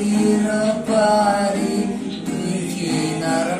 Πήρα πάρει την κοιναρά